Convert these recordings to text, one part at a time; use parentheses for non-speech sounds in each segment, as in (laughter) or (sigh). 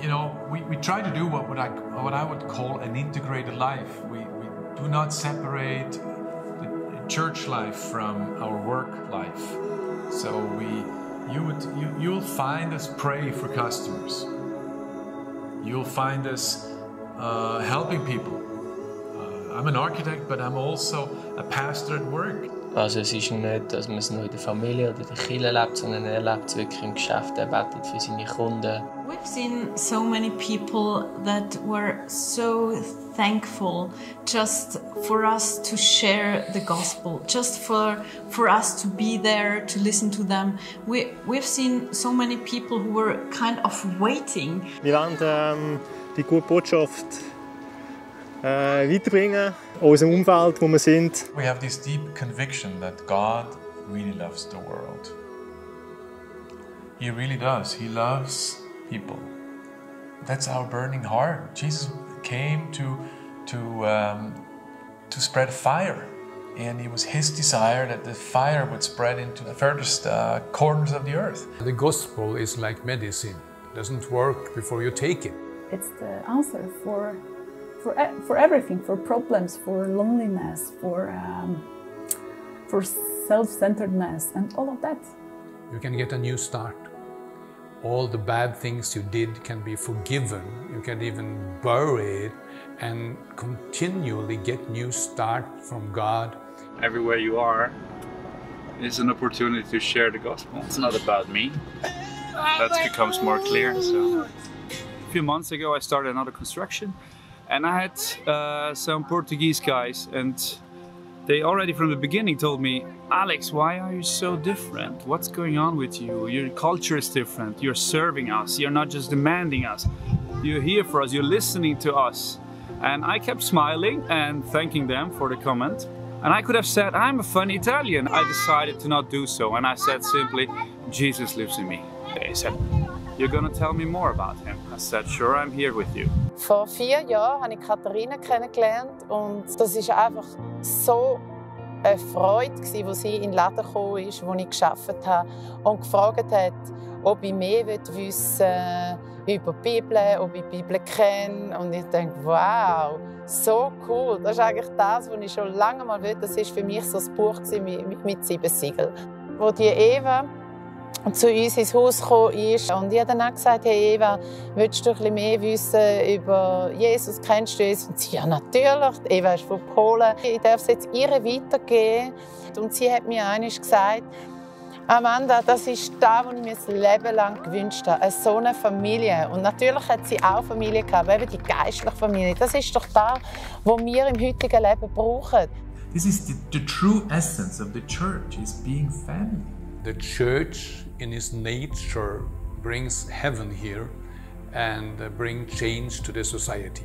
you know, we, we try to do what, what, I, what I would call an integrated life. We, we do not separate the church life from our work life. So we, you would, you, you'll find us pray for customers. You'll find us uh, helping people. Uh, I'm an architect, but I'm also a pastor at work. Also es ist nicht, dass man es nur in der Familie oder der Kirche lebt, sondern er lebt es wirklich im Geschäft, er betet für seine Kunden. We've seen so many people that were so thankful just for us to share the gospel, just for for us to be there to listen to them. We we've seen so many people who were kind of waiting. Wir wollen ähm, um, die gute Botschaft äh, weiterbringen, in unserem Umfeld, wo wir sind. We have this deep conviction that God really loves the world. He really does. He loves people. That's our burning heart. Jesus came to to um, to spread fire, and it was His desire that the fire would spread into the furthest uh, corners of the earth. The gospel is like medicine; it doesn't work before you take it. It's the answer for for for everything, for problems, for loneliness, for um, for self-centeredness, and all of that. You can get a new start. All the bad things you did can be forgiven. You can even bury it and continually get new start from God. everywhere you are is an opportunity to share the gospel. It's not about me. That becomes more clear. So, a few months ago, I started another construction, and I had uh, some Portuguese guys, and they already from the beginning told me, Alex, why are you so different? What's going on with you? Your culture is different. You're serving us. You're not just demanding us. You're here for us. You're listening to us. And I kept smiling and thanking them for the comment. And I could have said, I'm a funny Italian. I decided to not do so. And I said simply, Jesus lives in me. They said, You're to tell me more about him. I said, Sure, I'm here with you. Vor vier Jahren habe ich Katharina kennengelernt und das ist einfach so eine Freude, wo sie in den Laden gekommen ist, wo ich gearbeitet habe und gefragt hat, ob ich mehr wissen will über die Bibel, ob ich die Bibel kenne. Und ich denke, wow, so cool. Das ist eigentlich das, was ich schon lange mal will. Das war für mich so ein Buch mit, mit sieben Siegeln. Wo die Eva zu uns ins Haus gekommen ist. Und ich habe dann auch gesagt, hey Eva, willst du ein bisschen mehr wissen über Jesus? Kennst du Jesus? Und sie, ja natürlich. Eva ist von Polen. Ich darf es jetzt ihr weitergeben. Und sie hat mir eines gesagt, Amanda, das ist das, was ich mir das Leben lang gewünscht habe. So eine Familie. Und natürlich hat sie auch Familie gehabt, eben die geistliche Familie. Das ist doch das, was wir im heutigen Leben brauchen. This is the, the true essence of the church is being family. The church, in its nature, brings heaven here and uh, bring change to the society.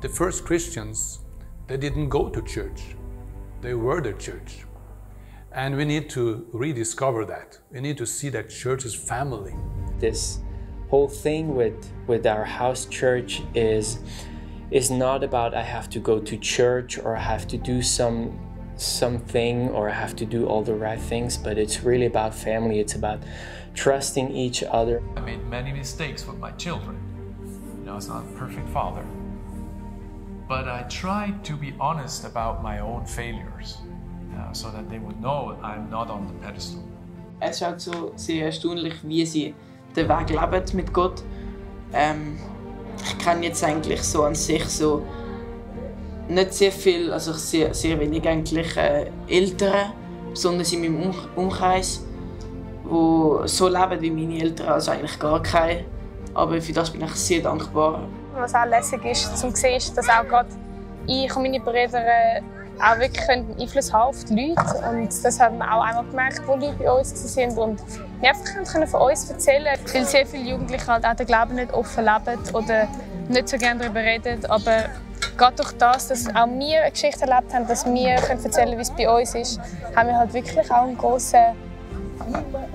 The first Christians, they didn't go to church; they were the church. And we need to rediscover that. We need to see that church is family. This whole thing with with our house church is is not about I have to go to church or I have to do some something or I have to do all the right things, but it's really about family. It's about trusting each other. I made many mistakes with my children. You know, I was not a perfect father. But I tried to be honest about my own failures uh, so that they would know I'm not on the pedestal. Es ist halt so sehr erstaunlich, wie sie den Weg leben mit Gott. Ähm, ich kenne jetzt eigentlich so an sich so nicht sehr viel, also sehr, sehr wenig eigentlich äh, Eltern, besonders in meinem um Umkreis, die so leben wie meine Eltern, also eigentlich gar keine. Aber für das bin ich sehr dankbar. Was auch lässig ist, zum sehen, ist, dass auch gerade ich und meine Brüder äh, auch wirklich einen Einfluss haben auf die Leute. Und das haben wir auch einmal gemerkt, wo Leute bei uns waren. Und wir einfach können von uns erzählen, weil sehr viele Jugendliche halt auch den Glauben nicht offen leben oder nicht so gerne darüber reden. Aber gerade durch das, dass auch wir eine Geschichte erlebt haben, dass wir können erzählen wie es bei uns ist, haben wir halt wirklich auch einen grossen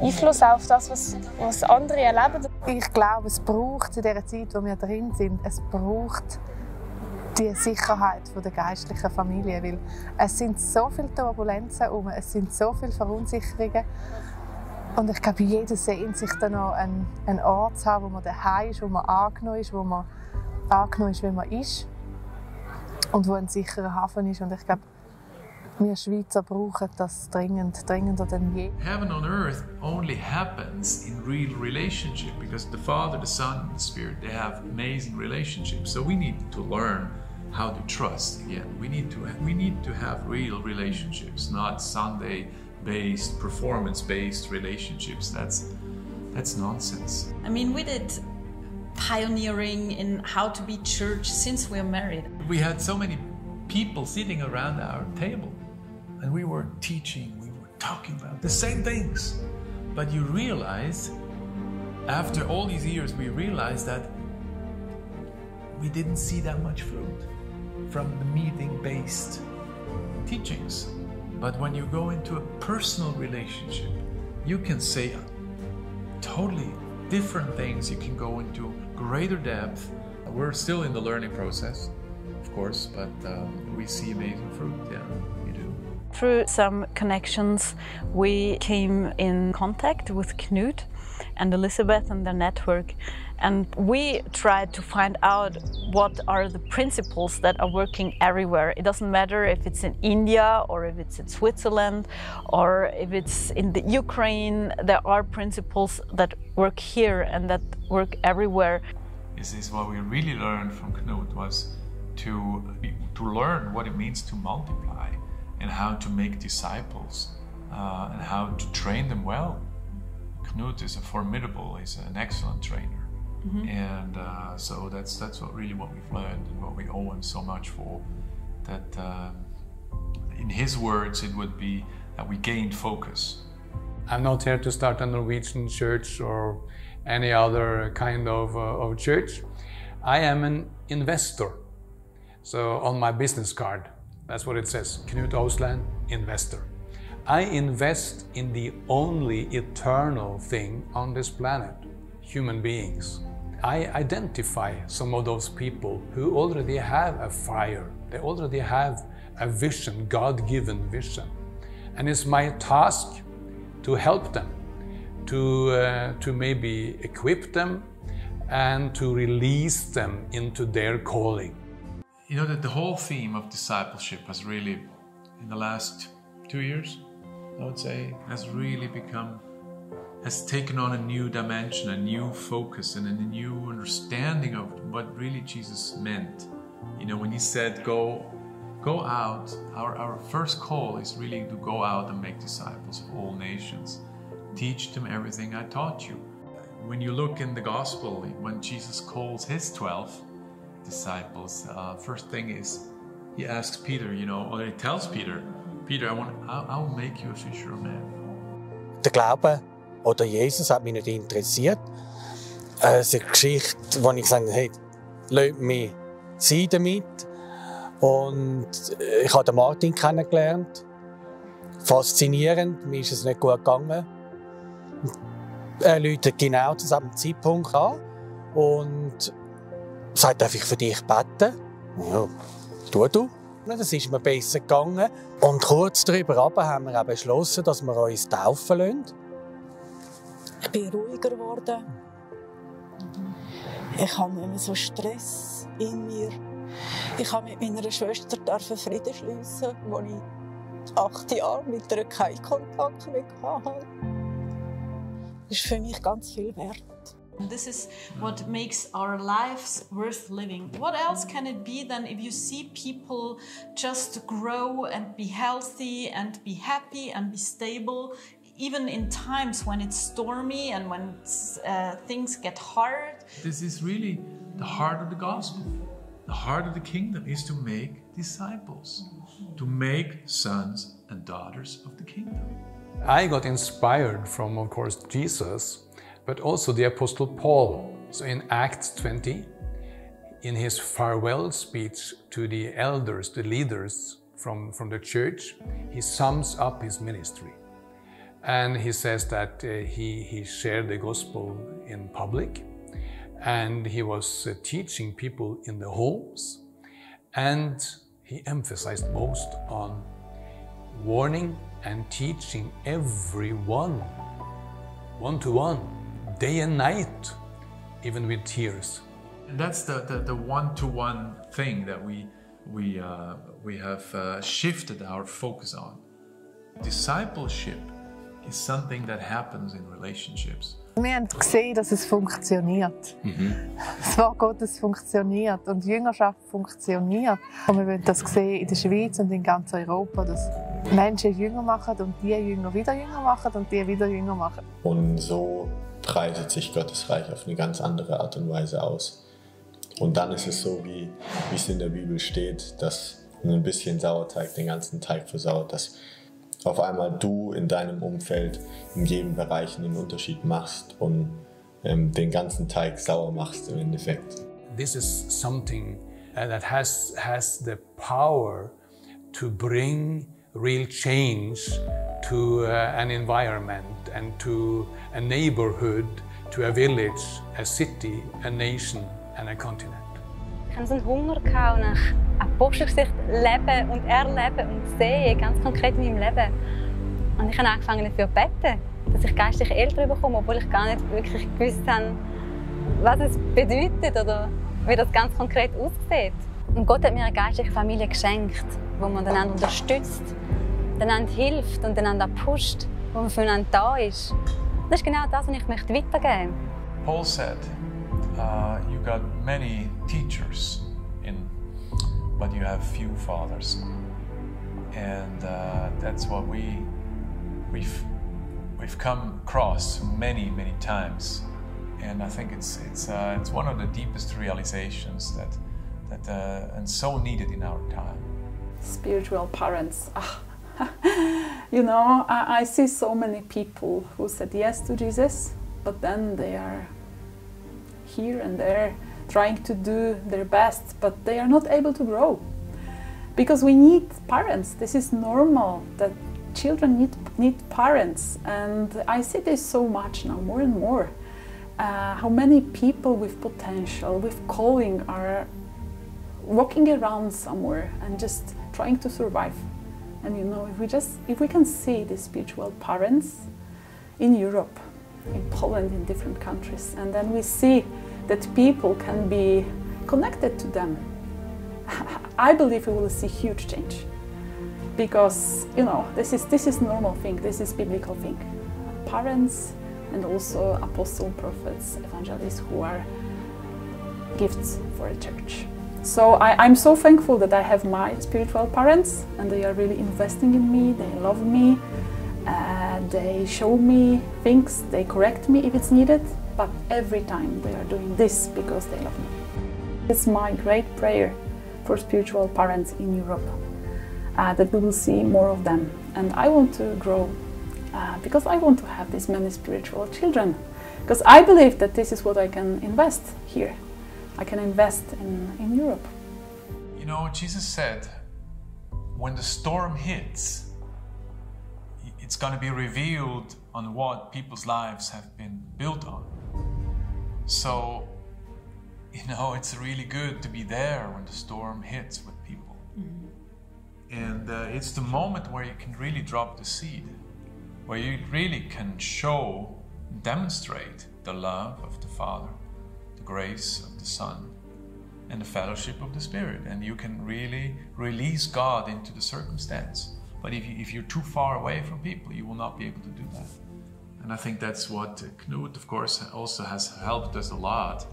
Einfluss auf das, was, was andere erleben. Ich glaube, es braucht in dieser Zeit, wo wir drin sind, es braucht die Sicherheit der geistlichen Familie, weil es sind so viele Turbulenzen um, es sind so viele Verunsicherungen Und ich glaube, jeder sehnt sich dann noch einen, einen Ort zu haben, wo man daheim ist, wo man angenommen ist, wo man angenommen ist, wie man ist. Und wo ein sicherer Hafen ist. Und ich glaube, wir Schweizer brauchen das dringend, dringender denn je. Heaven on earth only happens in real relationship because the Father, the Son, and the Spirit, they have amazing relationships. So we need to learn how to trust again. We need to we need to have real relationships, not Sunday-based, performance-based relationships. That's that's nonsense. I mean, we did pioneering in how to be church since we're married. We had so many people sitting around our table and we were teaching, we were talking about the same things. But you realize, after all these years, we realized that we didn't see that much fruit from the meeting based teachings. But when you go into a personal relationship, you can say totally different things. You can go into greater depth. We're still in the learning process, of course, but um, we see amazing fruit. Yeah, we do. Through some connections, we came in contact with Knut and Elizabeth and their network. And we tried to find out what are the principles that are working everywhere. It doesn't matter if it's in India or if it's in Switzerland or if it's in the Ukraine, there are principles that work here and that work everywhere. This is what we really learned from Knut was to, to learn what it means to multiply and how to make disciples uh, and how to train them well. Knut is a formidable, he's an excellent trainer. Mm-hmm. And uh, so that's that's what really what we've learned and what we owe him so much for. That uh, in his words, it would be that we gained focus. I'm not here to start a Norwegian church or any other kind of, uh, of church. I am an investor. So on my business card, that's what it says Knut Osland, investor. I invest in the only eternal thing on this planet human beings. I identify some of those people who already have a fire, they already have a vision, God given vision. And it's my task to help them, to, uh, to maybe equip them, and to release them into their calling. You know that the whole theme of discipleship has really, in the last two years, I would say, has really become has taken on a new dimension, a new focus, and a new understanding of what really Jesus meant. You know, when he said, Go, go out, our, our first call is really to go out and make disciples of all nations. Teach them everything I taught you. When you look in the gospel, when Jesus calls his 12 disciples, uh, first thing is he asks Peter, you know, or he tells Peter, Peter, I want, I, I will make you a fisher of men. Der Glaube oder Jesus hat mich nicht interessiert. Es ist eine Geschichte, wo ich gesagt habe, hey, mich sein damit. Und äh, ich habe den Martin kennengelernt. Faszinierend, mir ist es nicht gut gegangen. Er läutet genau zu diesem Zeitpunkt an und sagt, darf ich für dich beten? Ja, tu du. Das ist mir besser gegangen. Und kurz darüber haben wir beschlossen, dass wir uns taufen lassen. Ich bin ruhiger geworden. Ich habe nicht mehr so Stress in mir. Ich habe mit meiner Schwester Frieden schliessen, wo ich acht Jahre mit ihr keinen Kontakt mehr hatte. Das ist für mich ganz viel wert. This is what makes our lives worth living. What else can it be than if you see people just grow and be healthy and be happy and be stable even in times when it's stormy and when uh, things get hard. This is really the heart of the gospel. The heart of the kingdom is to make disciples, to make sons and daughters of the kingdom. I got inspired from, of course, Jesus, but also the Apostle Paul. So in Acts 20, in his farewell speech to the elders, the leaders from, from the church, he sums up his ministry. And he says that uh, he, he shared the gospel in public and he was uh, teaching people in the homes. And he emphasized most on warning and teaching everyone one to one, day and night, even with tears. And that's the, the, the one-to-one thing that we we uh, we have uh, shifted our focus on. Discipleship is something that happens in relationships. Wir haben gesehen, dass es funktioniert. Das Wort Gottes funktioniert und Jüngerschaft funktioniert. Und wir wollen das sehen in der Schweiz und in ganz Europa, dass Menschen Jünger machen und die Jünger wieder Jünger machen und die wieder Jünger machen. Und so breitet sich Gottes Reich auf eine ganz andere Art und Weise aus. Und dann ist es so, wie, wie es in der Bibel steht, dass ein bisschen Sauerteig den ganzen Teig versaut, dass auf einmal du in deinem Umfeld in jedem Bereich einen Unterschied machst und ähm, den ganzen Teig sauer machst im Endeffekt. This is something uh, that has, has the power to bring real change to uh, an environment and to a neighborhood, to a village, a city, a nation, and a continent. Ich hatte so einen Hunger gehabt nach Apostelgeschichte leben und erleben und sehen, ganz konkret in meinem Leben. Und ich habe angefangen dafür zu beten, dass ich geistliche Eltern bekomme, obwohl ich gar nicht wirklich gewusst habe, was es bedeutet oder wie das ganz konkret aussieht. Und Gott hat mir eine geistliche Familie geschenkt, wo man einander unterstützt, einander hilft und einander pusht, wo man füreinander da ist. Das ist genau das, was ich weitergeben möchte. Paul said, uh, "You got many teachers but you have few fathers." And uh, that's what we we've we've come across many many times, and I think it's it's uh, it's one of the deepest realizations that that uh, and so needed in our time. spiritual parents. Ah, (laughs) you know, I, I see so many people who said yes to Jesus, but then they are here and there trying to do their best, but they are not able to grow. Because we need parents. This is normal that children need, need parents. And I see this so much now, more and more. Uh, how many people with potential, with calling, are walking around somewhere and just trying to survive. And you know, if we just if we can see the spiritual parents in Europe, in Poland, in different countries, and then we see that people can be connected to them, (laughs) I believe we will see huge change. Because you know, this is this is normal thing, this is biblical thing. Parents and also apostle, prophets, evangelists who are gifts for the church. So I, I'm so thankful that I have my spiritual parents and they are really investing in me, they love me, uh, they show me things, they correct me if it's needed, but every time they are doing this because they love me. It's my great prayer for spiritual parents in Europe uh, that we will see more of them. And I want to grow uh, because I want to have these many spiritual children. Because I believe that this is what I can invest here. I can invest in, in Europe. You know, Jesus said, when the storm hits, it's going to be revealed on what people's lives have been built on. So, you know, it's really good to be there when the storm hits with people. And uh, it's the moment where you can really drop the seed, where you really can show, demonstrate the love of the Father, the grace of the Son, and the fellowship of the Spirit. And you can really release God into the circumstance. But if, you, if you're too far away from people, you will not be able to do that. And I think that's what Knut, of course, also has helped us a lot.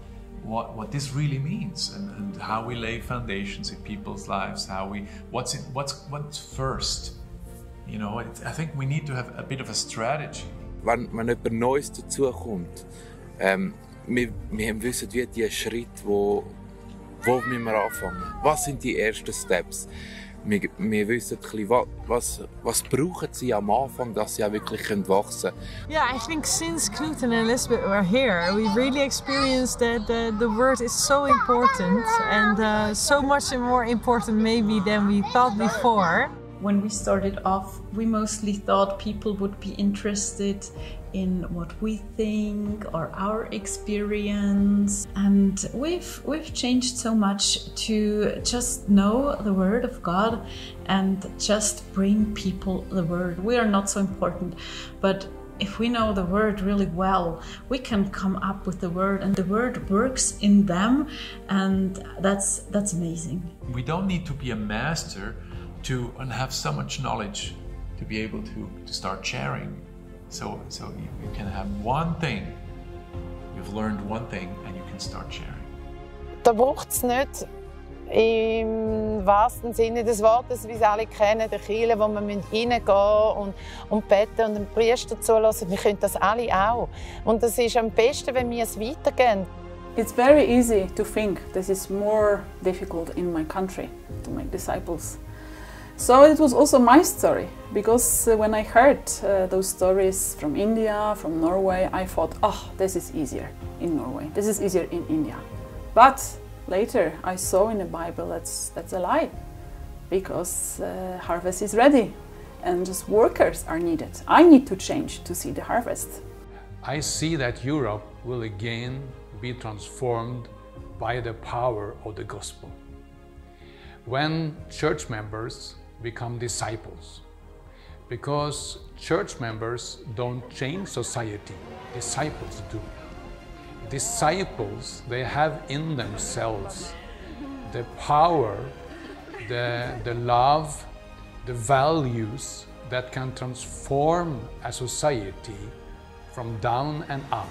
What, what this really means and, and how we lay foundations in people's lives, how we what's it, what's what's first. You know, it, I think we need to have a bit of a strategy. wenn, wenn jemand Neues dazukommt, ähm, wir, wir wissen wie die Schritte, wo, wo müssen wir anfangen? Was sind die ersten Steps? Wir, wir wissen bisschen, was, was, brauchen sie am Anfang, dass sie auch wirklich können wachsen können. Yeah, I think since Knut and Elizabeth were here, we really experienced that the, the word is so important and uh, so much more important maybe than we thought before. When we started off, we mostly thought people would be interested in what we think or our experience. And we've we've changed so much to just know the word of God and just bring people the word. We are not so important, but if we know the word really well, we can come up with the word and the word works in them and that's that's amazing. We don't need to be a master to have so much knowledge to be able to, to start sharing. So so you, you can have one thing, you've learned one thing and you can start sharing. Da braucht es nicht im wahrsten Sinne des Wortes, wie Sie alle kennen, der Kirche, wo man reingehen und, und beten und den Priester zulassen. Wir können das alle auch. Und das ist am besten, wenn wir es weitergehen. It's very easy to think this is more difficult in my country to make disciples. So it was also my story because uh, when I heard uh, those stories from India, from Norway, I thought, oh, this is easier in Norway. This is easier in India. But later I saw in the Bible that's, that's a lie because uh, harvest is ready and just workers are needed. I need to change to see the harvest. I see that Europe will again be transformed by the power of the gospel. When church members become disciples, because church members don't change society, disciples do disciples, they have in themselves the power, the, the love, the values that can transform a society from down and up.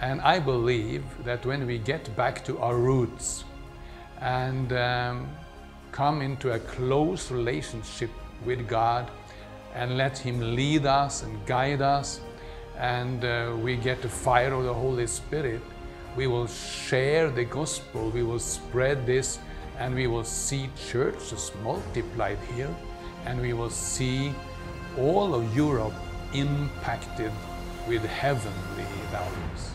And I believe that when we get back to our roots and um, come into a close relationship with God and let Him lead us and guide us, and uh, we get the fire of the Holy Spirit, we will share the gospel, we will spread this, and we will see churches multiplied here, and we will see all of Europe impacted with heavenly values.